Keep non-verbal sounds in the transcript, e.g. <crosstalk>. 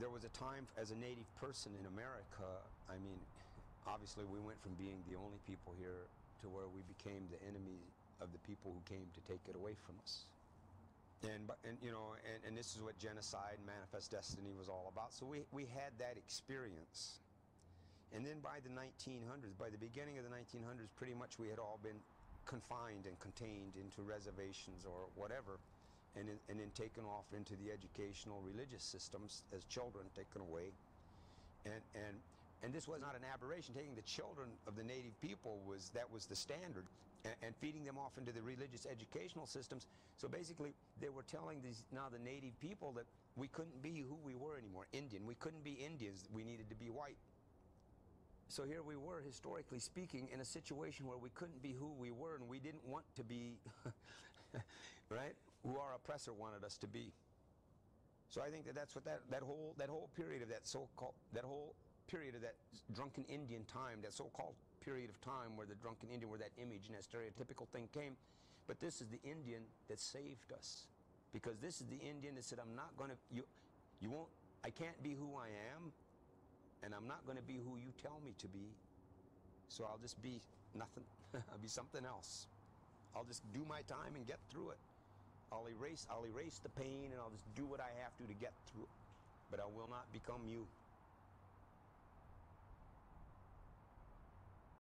there was a time as a native person in America, I mean, obviously we went from being the only people here to where we became the enemy of the people who came to take it away from us. And, and you know, and, and this is what genocide and manifest destiny was all about. So we, we had that experience. And then by the 1900s, by the beginning of the 1900s, pretty much we had all been confined and contained into reservations or whatever, and, then- and then taken off into the educational religious systems as children taken away. And, and, and this was not an aberration. Taking the children of the native people was that was the standard, and, and feeding them off into the religious educational systems. So basically, they were telling these now the native people that we couldn't be who we were anymore, Indian. We couldn't be Indians. We needed to be white. So here we were, historically speaking, in a situation where we couldn't be who we were, and we didn't want to be, <laughs> <laughs> right? Who our oppressor wanted us to be. So I think that that's what that, that whole that whole period of that so-called that whole period of that drunken Indian time, that so-called period of time where the drunken Indian, where that image and that stereotypical thing came. But this is the Indian that saved us, because this is the Indian that said, "I'm not going to you, you won't. I can't be who I am, and I'm not going to be who you tell me to be. So I'll just be nothing. <laughs> I'll be something else. I'll just do my time and get through it. I'll erase I'll erase the pain and I'll just do what I have to to get through it. But I will not become you.